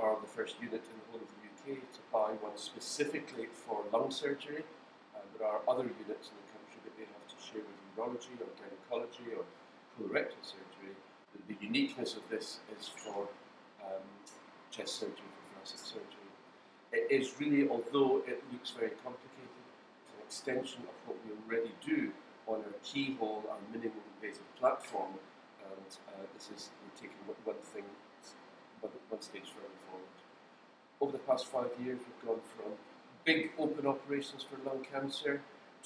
are the first unit in the whole of the UK to buy one specifically for lung surgery. Uh, there are other units in the country that they have to share with urology or gynecology or colorectal surgery. The, the uniqueness of this is for um, chest surgery, for thoracic surgery. It is really, although it looks very complicated, it's an extension of what we already do on our keyhole, our minimum invasive platform, and uh, this is we're taking one thing, one stage forward. Over the past five years, we've gone from big open operations for lung cancer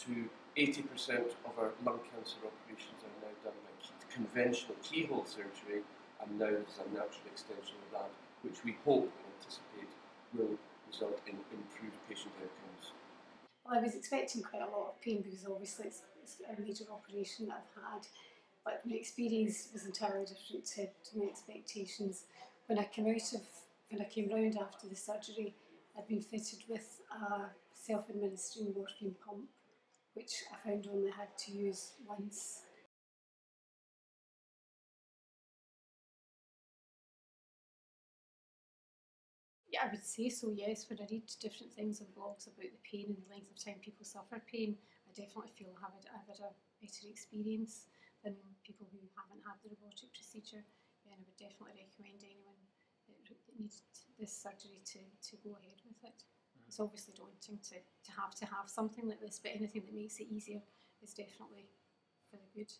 to 80% of our lung cancer operations are now done by conventional keyhole surgery, and now there's a natural extension of that, which we hope and anticipate will result in improved patient outcomes. Well, I was expecting quite a lot of pain because obviously it's, it's a major operation that I've had, but my experience was entirely different to, to my expectations. When I came out of, when I came round after the surgery, I'd been fitted with a self-administering morphine pump, which I found only had to use once Yeah, I would say so, yes. When I read different things and blogs about the pain and the length of time people suffer pain, I definitely feel I've had, I've had a better experience than people who haven't had the robotic procedure. And I would definitely recommend anyone that, needs this surgery to, to go ahead with it. Mm. It's obviously daunting to, to have to have something like this, but anything that makes it easier is definitely for the good.